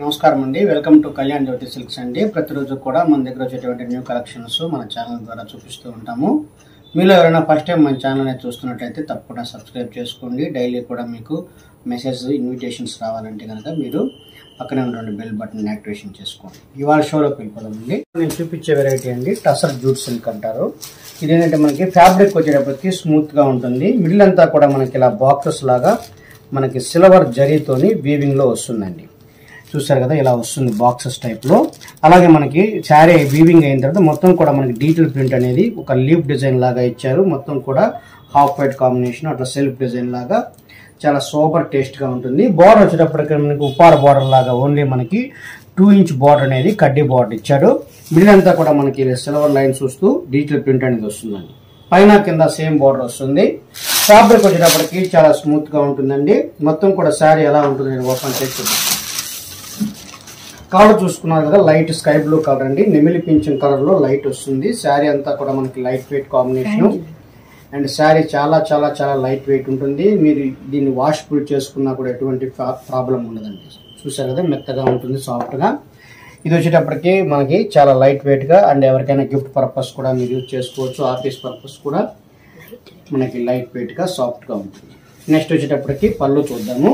నమస్కారం అండి. Welcome to Kalyan Jyothi silks అండి. ప్రతిరోజు కూడా మన దగ్గర వచ్చేటువంటి న్యూ కలెక్షన్స్ మన ఛానల్ ద్వారా చూపిస్తూ ఉంటాము. మీలో ఎవరైనా ఫస్ట్ టైం మన ఛానల్ని చూస్తున్నట్లయితే తప్పకుండా సబ్స్క్రైబ్ చేసుకోండి. డైలీ కూడా మీకు మెసేజ్ ఇన్విటేషన్స్ రావాలంటే కనుక మీరు పక్కనే ఉన్నటువంటి బెల్ బటన్ యాక్టివేషన్ చేసుకోండి. ఇవాళ షోలోకి వెళ్ళిపోదామండి నేను చూపించే వెరైటీ అండి. టసర్ జూట్ సిల్క్ అంటారు. ఇదేంటంటే మనకి ఫ్యాబ్రిక్ వచ్చేటప్పటికి స్మూత్గా ఉంటుంది. మిడిల్ అంతా కూడా మనకి ఇలా బాక్సెస్ లాగా మనకి సిల్వర్ జరీతోని వీవింగ్లో వస్తుందండి. చూసారు కదా ఇలా వస్తుంది బాక్సెస్ టైప్లో అలాగే మనకి శారీ వీవింగ్ అయిన తర్వాత మొత్తం కూడా మనకి డీటెయిల్ ప్రింట్ అనేది ఒక లీఫ్ డిజైన్ లాగా ఇచ్చారు. మొత్తం కూడా హాఫ్ వైట్ కాంబినేషన్ అట్లా సెల్ఫ్ డిజైన్ లాగా చాలా సూపర్ టేస్ట్గా ఉంటుంది. బార్డర్ వచ్చేటప్పటికి మనకి ఉప్పార బార్డర్ లాగా ఓన్లీ మనకి టూ ఇంచ్ బార్డర్ అనేది కడ్డీ బార్డర్ ఇచ్చాడు. మిడిల్ అంతా కూడా మనకి సిల్వర్ లైన్స్ వస్తూ డిజిటల్ ప్రింట్ అనేది వస్తుందండి. పైన కింద సేమ్ బార్డర్ వస్తుంది. ఫ్యాబ్రిక్ వచ్చేటప్పటికి చాలా స్మూత్గా ఉంటుందండి. మొత్తం కూడా శారీ ఎలా ఉంటుంది నేను ఓపెన్ చేసి కలర్ చూసుకున్నారు కదా లైట్ స్కై బ్లూ కలర్ అండి. నెమిలి పింఛన్ కలర్లో లైట్ వస్తుంది. శారీ అంతా కూడా మనకి light weight combination. And sari చాలా చాలా చాలా లైట్ వెయిట్ ఉంటుంది. మీరు దీన్ని వాష్ ప్రూఫ్ చేసుకున్నా కూడా ఎటువంటి ప్రాబ్లం ఉండదండి. చూసారు కదా మెత్తగా ఉంటుంది సాఫ్ట్గా. ఇది వచ్చేటప్పటికి మనకి చాలా లైట్ వెయిట్గా అండ్ ఎవరికైనా గిఫ్ట్ పర్పస్ కూడా మీరు యూజ్ చేసుకోవచ్చు. ఆఫీస్ పర్పస్ కూడా మనకి లైట్ వెయిట్గా సాఫ్ట్గా ఉంటుంది. నెక్స్ట్ వచ్చేటప్పటికి పళ్ళు చూద్దాము.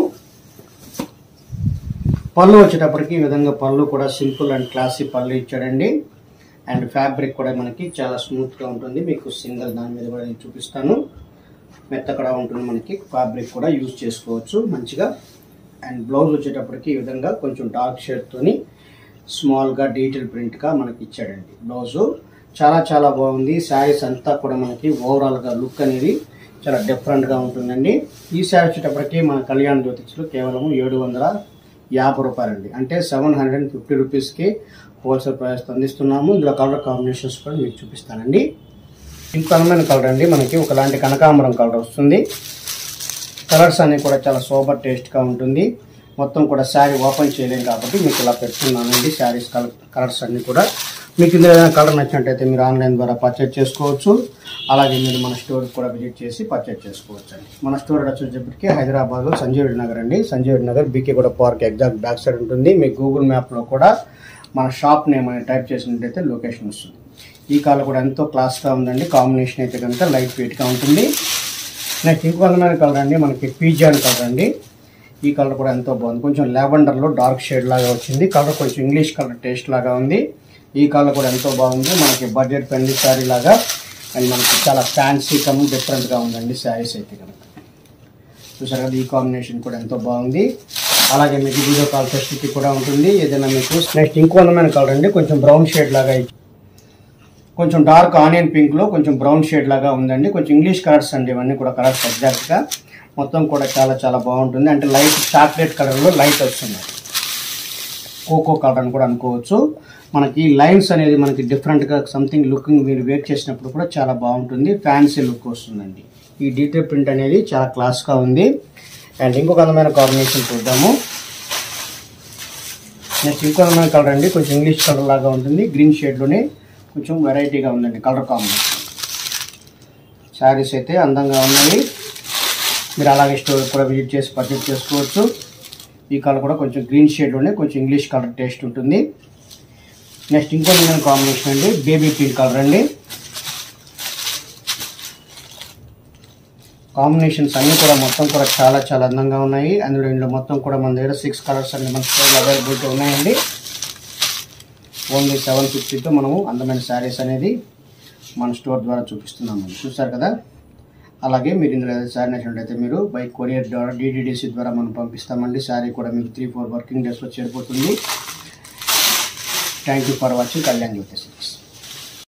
పళ్ళు వచ్చేటప్పటికి ఈ విధంగా పళ్ళు కూడా సింపుల్ అండ్ క్లాసీ పళ్ళు ఇచ్చాడండి. అండ్ ఫ్యాబ్రిక్ కూడా మనకి చాలా స్మూత్గా ఉంటుంది. మీకు సింగిల్ దాని మీద కూడా నేను చూపిస్తాను. మెత్తగా ఉంటుంది మనకి. ఫ్యాబ్రిక్ కూడా యూజ్ చేసుకోవచ్చు మంచిగా. అండ్ బ్లౌజ్ వచ్చేటప్పటికి ఈ విధంగా కొంచెం డార్క్ షేడ్ స్మాల్గా డీటెయిల్ ప్రింట్గా మనకి ఇచ్చాడండి బ్లౌజు. చాలా చాలా బాగుంది. శారీస్ అంతా కూడా మనకి ఓవరాల్గా లుక్ అనేది చాలా డిఫరెంట్గా ఉంటుందండి. ఈ శారీ వచ్చేటప్పటికి మన కళ్యాణ్ జ్యోతిష్లు కేవలం ఏడు వందల యాభై రూపాయలండి. అంటే సెవెన్ హండ్రెడ్ అండ్ ఫిఫ్టీ రూపీస్కి హోల్సేల్ ప్రైస్ అందిస్తున్నాము. ఇందులో కలర్ కాంబినేషన్స్ కూడా మీకు చూపిస్తానండి. ఇంకో అందమైన కలర్ అండి మనకి. ఒకలాంటి కనకాంబరం కలర్ వస్తుంది. కలర్స్ అన్నీ కూడా చాలా సూపర్ టేస్ట్గా ఉంటుంది. మొత్తం కూడా శారీ ఓపెన్ చేయలేం కాబట్టి మీకు ఇలా పెడుతున్నానండి శారీస్ కలర్ కలర్స్ అన్నీ కూడా. మీకు ఇందులో ఏదైనా కలర్ నచ్చినట్టయితే మీరు ఆన్లైన్ ద్వారా పర్చేజ్ చేసుకోవచ్చు. అలాగే మీరు మన స్టోర్కి కూడా విజిట్ చేసి పర్చేజ్ చేసుకోవచ్చు అండి మన స్టోర్ వచ్చేటప్పటికి హైదరాబాద్లో సంజీవుడి నగర్ అండి. సంజీవుడి Nagar BK Guda park exact back side ఉంటుంది. మీ గూగుల్ మ్యాప్లో కూడా మన షాప్ నేమ్ అని టైప్ చేసినట్టయితే లొకేషన్ వస్తుంది. ఈ కాల్ కూడా ఎంతో క్లాస్గా ఉందండి. కాంబినేషన్ అయితే కనుక లైట్ వెయిట్గా ఉంటుంది. నెక్స్ట్ ఇంకో అందమైన కలర్ అండి. మనకి పీజాన్ కలర్ అండి. ఈ కలర్ కూడా ఎంతో బాగుంది. కొంచెం లావెండర్లో డార్క్ షేడ్ లాగా వచ్చింది. కలర్ కొంచెం ఇంగ్లీష్ కలర్ టేస్ట్ లాగా ఉంది. ఈ కలర్ కూడా ఎంతో బాగుంది. మనకి బడ్జెట్ పెళ్ళి శారీ లాగా అండ్ మనకి చాలా ఫ్యాన్సీ కమ్ డిఫరెంట్గా ఉందండి శారీస్ అయితే కనుక. చూసారు కదా ఈ కాంబినేషన్ కూడా ఎంతో బాగుంది. అలాగే మీకు వీడియో కాల్ ఫెసిలిటీ కూడా ఉంటుంది. ఏదైనా మీకు నెక్స్ట్ ఇంకో అందమైన కలర్ అండి కొంచెం బ్రౌన్ షేడ్ లాగా కొంచెం డార్క్ ఆనియన్ పింక్లో కొంచెం బ్రౌన్ షేడ్ లాగా ఉందండి. కొంచెం ఇంగ్లీష్ కలర్స్ అండి ఇవన్నీ కూడా కలర్స్ ఎగ్జాక్ట్గా. మొత్తం కూడా చాలా చాలా బాగుంటుంది. అంటే లైట్ చాక్లెట్ కలర్లో లైట్ వస్తుంది. కోకో కలర్ అని కూడా అనుకోవచ్చు. మనకి లైన్స్ అనేది మనకి డిఫరెంట్గా సంథింగ్ లుకింగ్ మీరు వేర్ చేసినప్పుడు కూడా చాలా బాగుంటుంది. ఫ్యాన్సీ లుక్ వస్తుందండి. ఈ డీటెయిల్ ప్రింట్ అనేది చాలా క్లాస్గా ఉంది. అండ్ ఇంకొక అందమైన కాంబినేషన్ చూద్దాము. నెక్స్ట్ ఇంకో అందమైన కలర్ అండి. కొంచెం ఇంగ్లీష్ కలర్ లాగా ఉంటుంది. గ్రీన్ షేడ్లోనే కొంచెం వెరైటీగా ఉందండి కలర్ కాంబినేషన్ శారీస్ అయితే అందంగా ఉన్నాయి. మీరు అలాగే స్టోర్ కూడా విజిట్ చేసి పర్చేజ్ చేసుకోవచ్చు. ఈ కలర్ కూడా కొంచెం గ్రీన్ షేడ్లోనే కొంచెం ఇంగ్లీష్ కలర్ టేస్ట్ ఉంటుంది. నెక్స్ట్ ఇంకో విధమైన కాంబినేషన్ అండి బేబీ పింక్ కలర్ అండి. కాంబినేషన్స్ అన్నీ కూడా మొత్తం కూడా చాలా చాలా అందంగా ఉన్నాయి. అందులో ఇందులో మొత్తం కూడా మన దగ్గర సిక్స్ కలర్స్ అన్ని మన స్టోర్లో అవైలబిలిటీ ఉన్నాయండి. ఓన్లీ సెవెన్ ఫిఫ్టీతో మనము అందమైన శారీస్ అనేది మన స్టోర్ ద్వారా చూపిస్తున్నాము చూసారు కదా? అలాగే మీరు ఇందులో శారీ నచ్చినట్లయితే మీరు బై కొరియర్ ద్వారా డిడిడిసి ద్వారా మనం పంపిస్తామండి. శారీ కూడా మీకు త్రీ ఫోర్ వర్కింగ్ డేస్లో చేరిపోతుంది. Thank you for watching Kalyan Jyothi silks